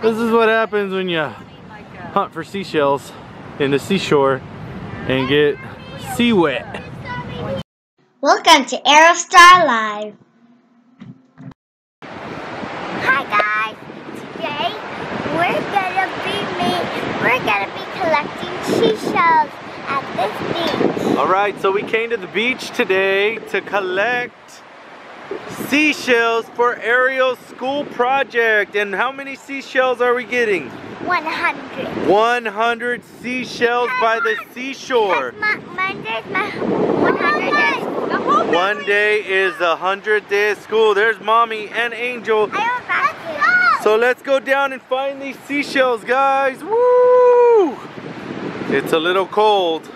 This is what happens when you hunt for seashells in the seashore and get sea wet. Welcome to ArielleStar Live. Hi guys. Today we're gonna be me. We're gonna be collecting seashells at this beach. All right, so we came to the beach today to collect seashells for Arielle's school project. And how many seashells are we getting? 100. 100 seashells by the seashore. That's my, my One day is the 100th day of school. There's mommy and Angel. So let's go down and find these seashells, guys. Woo! It's a little cold,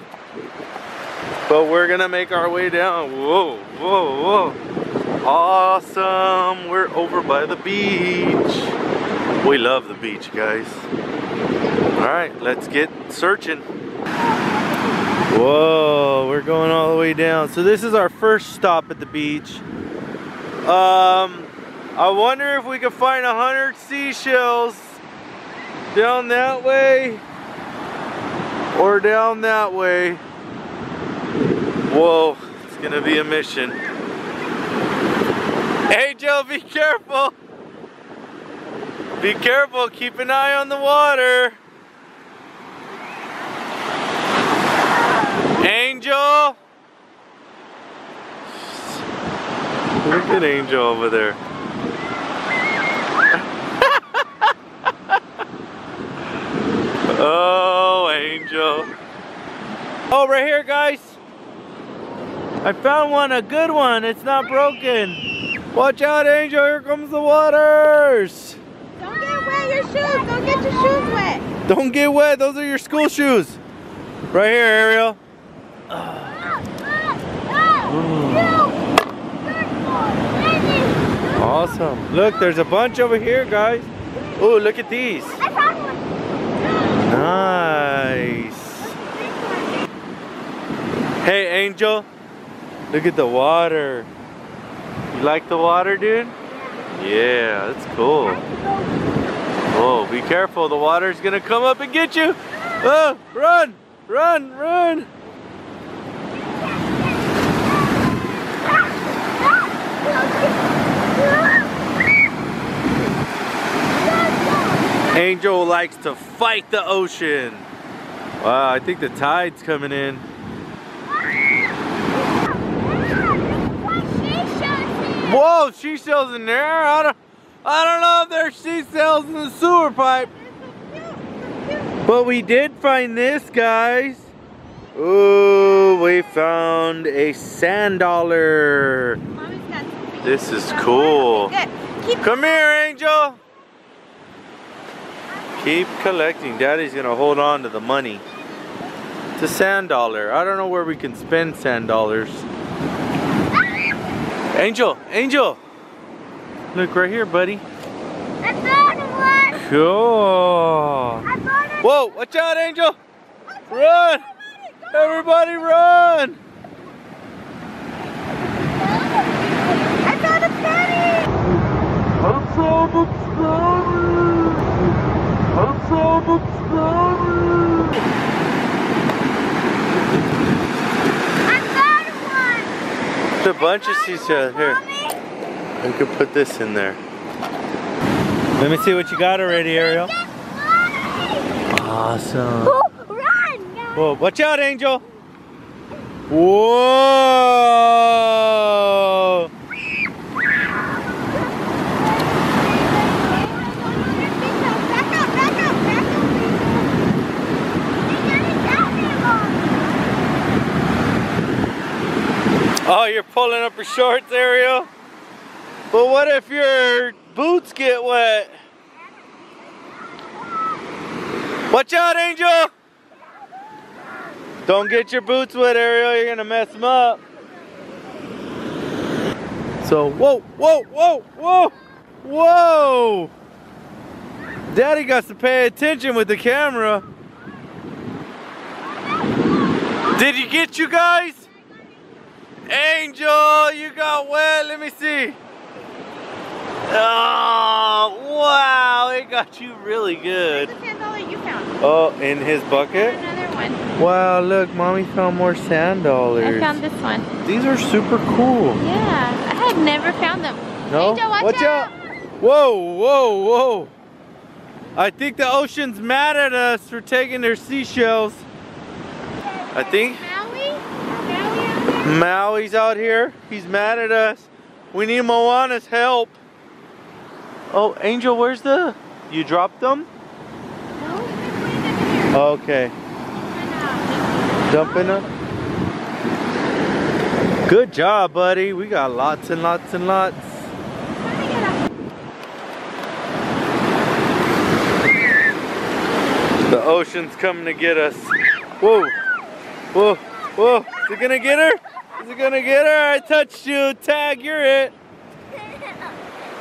but we're gonna make our way down. Whoa, whoa, whoa. Awesome. We're over by the beach. We love the beach, guys. All right, let's get searching. Whoa, we're going all the way down. So this is our first stop at the beach. Um, I wonder if we can find a hundred seashells down that way or down that way. Whoa, it's gonna be a mission. Joe, be careful. Be careful, keep an eye on the water. Angel! Look at Angel over there. oh, Angel. Right here, guys. I found one, a good one. It's not broken. Watch out, Angel. Here comes the waters. Don't get wet your shoes. Don't get your shoes wet. Don't get wet. Those are your school shoes. Right here, Arielle. Awesome. Look, there's a bunch over here, guys. Oh, look at these. I found one. Nice. Hey, Angel. Look at the water. You like the water, dude? Yeah, that's cool. Oh, be careful. The water's gonna come up and get you. Oh, run, run, run. Angel likes to fight the ocean. Wow, I think the tide's coming in. Whoa, seashells in there. I don't, I don't know if there's seashells in the sewer pipe. But we did find this, guys. Ooh, we found a sand dollar. This is cool. Come here, Angel. Keep collecting. Daddy's gonna hold on to the money. It's a sand dollar. I don't know where we can spend sand dollars. Angel, Angel. Look right here, buddy. I found one. Cool. I found. Whoa, watch out, Angel. Run. Everybody run. I found a penny. I'm so excited. I'm so excited. I found one. There's a bunch of seashells here. We could put this in there. Let me see what you got already, Arielle. Awesome. Oh, run, guys. Whoa, watch out, Angel. Whoa! Back up, back up, back up. They got it down there, Mom. Oh, you're pulling up your shorts, Arielle? But what if your boots get wet? Watch out, Angel! Don't get your boots wet, Arielle. You're gonna mess them up. So, whoa, whoa, whoa, whoa, whoa! Daddy got to pay attention with the camera. Did he get you guys? Angel, you got wet. Let me see. Oh, wow, it got you really good. Where's the ten you found? Oh, in his bucket? Another one. Wow, look, mommy found more sand dollars. I found this one. These are super cool. Yeah, I had never found them. No? Angel, watch out. Whoa, whoa, whoa. I think the ocean's mad at us for taking their seashells. I think Maui? Maui out there? Maui's out here. He's mad at us. We need Moana's help. Oh, Angel, where's the... You dropped them? No. Okay. Dumping them. Good job, buddy. We got lots and lots and lots. The ocean's coming to get us. Whoa. Whoa. Whoa. Is it gonna get her? Is it gonna get her? I touched you. Tag, you're it.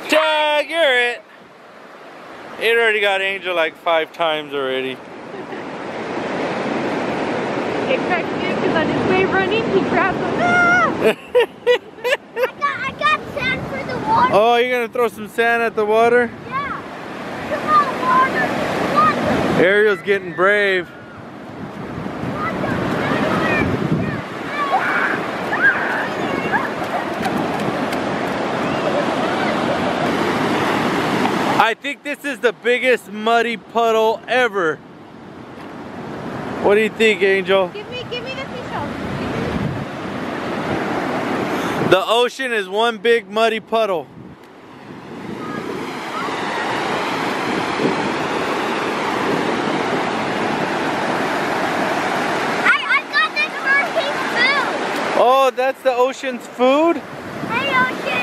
Tag, you're it. It already got Angel like five times already. It cracks me up because on his way running, he grabs them. Ah! I got, I got sand for the water. oh, you're gonna throw some sand at the water? Yeah. Come on, water. Water. Arielle's getting brave. I think this is the biggest muddy puddle ever. What do you think, Angel? Give me, give me the seashells. The ocean is one big muddy puddle. I, I got this for food. Oh, that's the ocean's food? Hey, Ocean.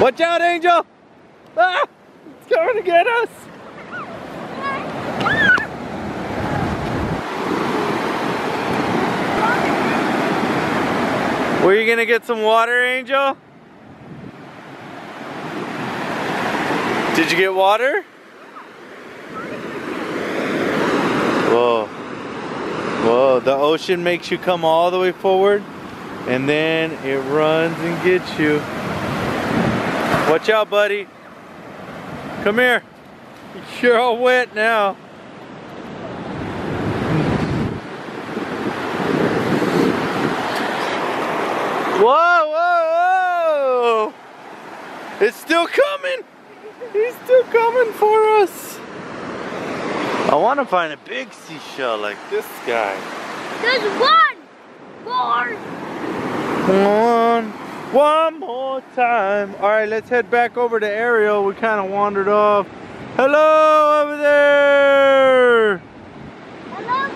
Watch out, Angel! Ah! It's coming to get us! Were you gonna get some water, Angel? Did you get water? Whoa. Whoa, the ocean makes you come all the way forward and then it runs and gets you. Watch out, buddy. Come here. You're all wet now. Whoa, whoa, whoa! It's still coming! He's still coming for us! I want to find a big seashell like this guy. There's one more. Come on. One more time. All right, let's head back over to Arielle. We kind of wandered off. Hello over there. Hello,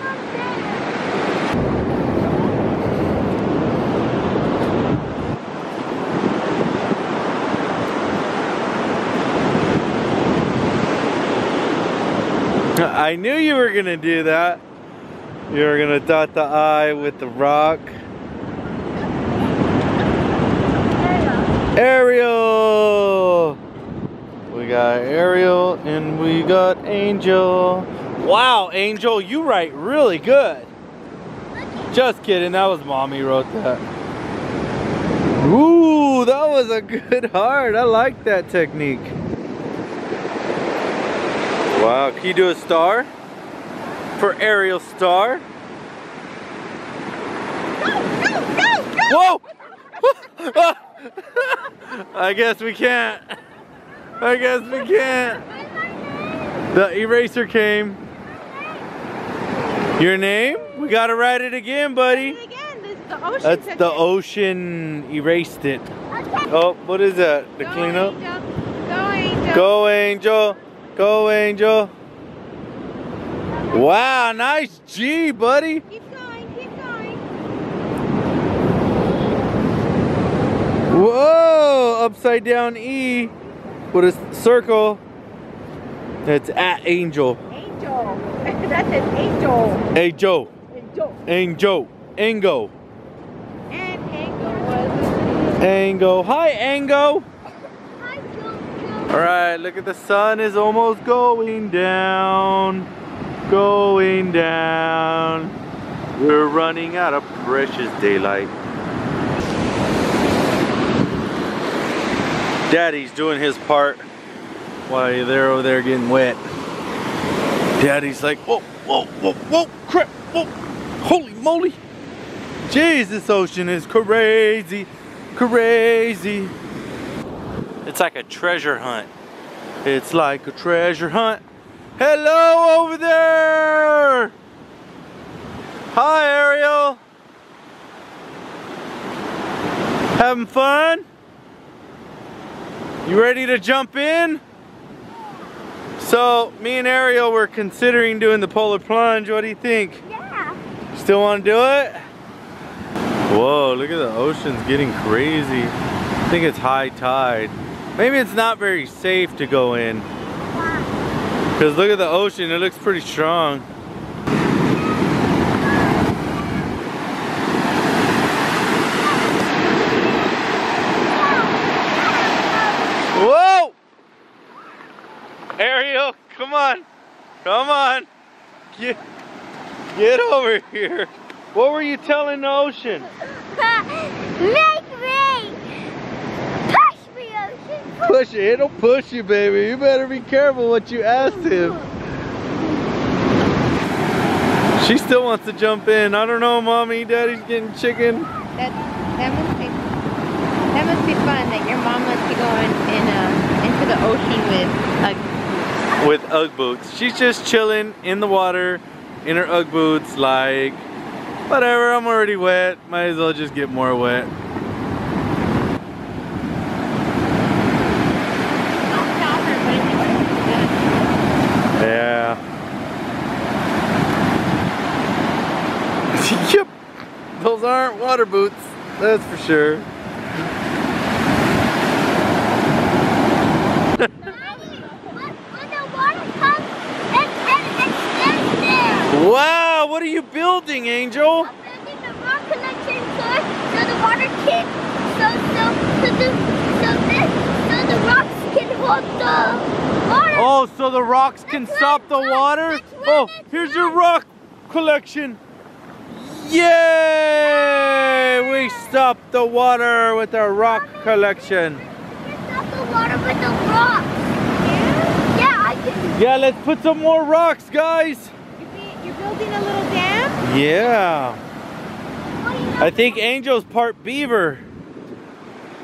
Monday. I knew you were going to do that. You were going to dot the I with the rock. Arielle. We got Arielle and we got Angel. Wow, Angel, you write really good. Just kidding, that was mommy wrote that. Ooh, that was a good heart. I like that technique. Wow, can you do a star? For Arielle star? Go, go, go, Whoa! I guess we can't. I guess we can't. The eraser came. Your name? We gotta write it again, buddy. Again, the ocean. That's the it. ocean erased it. Oh, what is that? The Go, cleanup? Angel. Go, Angel. Go, Angel. Go, Angel. Wow, nice G, buddy. Keep going, keep going. Whoa, upside down E with a circle. It's at Angel. Angel. That's an angel. Angel. Angel. Angel. Ango. And was. Ango. Hi, Ango. Hi, Jojo. All right, look at the sun is almost going down. Going down. We're running out of precious daylight. Daddy's doing his part while they're over there getting wet. Daddy's like, whoa, whoa, whoa, whoa, crap, whoa, holy moly. Jeez, this ocean is crazy, crazy. It's like a treasure hunt. It's like a treasure hunt. Hello over there! Hi, Arielle. Having fun? You ready to jump in? So, me and Arielle were considering doing the polar plunge. What do you think? Yeah. Still want to do it? Whoa, look at the ocean's getting crazy. I think it's high tide. Maybe it's not very safe to go in. Because look at the ocean, it looks pretty strong. Whoa! Arielle, come on. Come on. Get, get over here. What were you telling the ocean? Make me! Push me, Ocean! Push it. It'll push you, baby. You better be careful what you asked him. She still wants to jump in. I don't know, mommy. Daddy's getting chicken. That, that must be that must be fun that your mom lets you go in, in uh, into the ocean with like with Ugg boots. She's just chilling in the water in her Ugg boots like, whatever, I'm already wet. Might as well just get more wet. Yeah. yep. Those aren't water boots. That's for sure. When the water comes, it, it, it's in there. Wow, what are you building, Angel? I'm building the rock connection so, so the water can, so, so, so the, so this, so the rocks can hold the water. Oh, so the rocks can stop the look, water? Oh, that's here's your rock collection. Yay! We stopped the water with our rock collection. You can stop the water with the rocks. Yeah? Yeah, I can. Yeah, let's put some more rocks, guys. You're building a little dam. Yeah. What do you know? I think Angel's part beaver.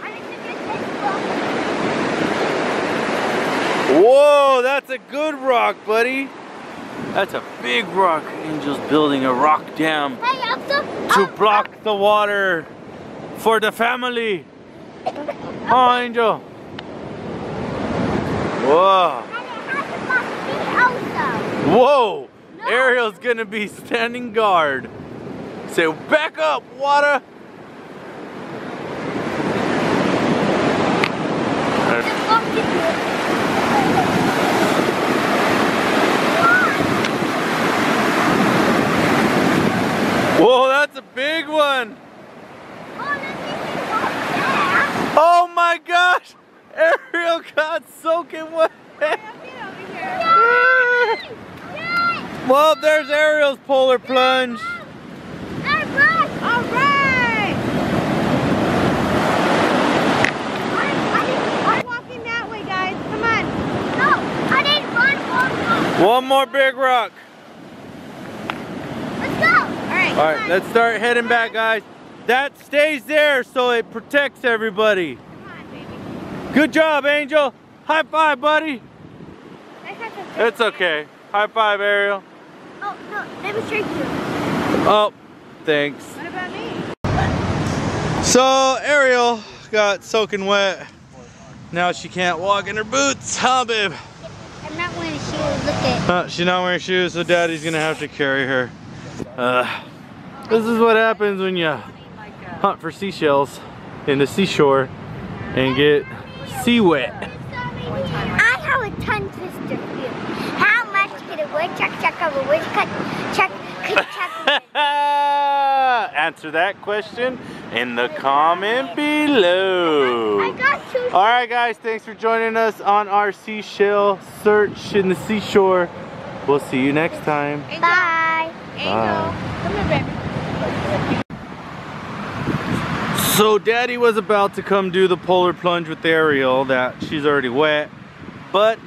I need to get this rock. Whoa, that's a good rock, buddy. That's a big rock. Angel's building a rock dam to block the water for the family. Oh, Angel. Whoa. And it has a must be also. Whoa. Arielle's gonna be standing guard. Say, back up, water. Whoa, that's a big one. Oh. Oh my gosh. Arielle got soaking wet. Yay! Yay! Well, there's Arielle's polar plunge. All right. All right. I, I Walking that way, guys. Come on. no, I didn't one more. One more big rock. Let's go. All right. All right, let's start heading back, guys. That stays there so it protects everybody. Come on, baby. Good job, Angel. High five, buddy. It's okay. High five, Arielle. Oh, no, let me you. Oh, thanks. What about me? So, Arielle got soaking wet. Now she can't walk in her boots, huh, babe? I'm not wearing shoes. Look at. Uh, she's not wearing shoes, so daddy's gonna have to carry her. Uh, this is what happens when you hunt for seashells in the seashore and get sea wet. I have a tongue twister. How much could a woodchuck chuck of a woodchuck chuck could chuck? Answer that question in the comment below. I got two. All right, guys, thanks for joining us on our seashell search in the seashore. We'll see you next time. Angel. Bye. Angel. Come here, baby. So daddy was about to come do the polar plunge with Arielle that she's already wet, but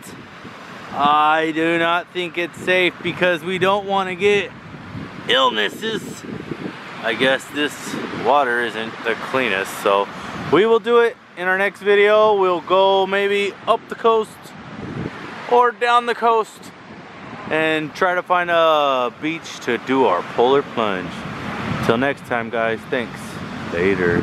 I do not think it's safe because we don't want to get illnesses. I guess this water isn't the cleanest, so we will do it in our next video. We'll go maybe up the coast or down the coast and try to find a beach to do our polar plunge. Till next time guys, thanks. Later.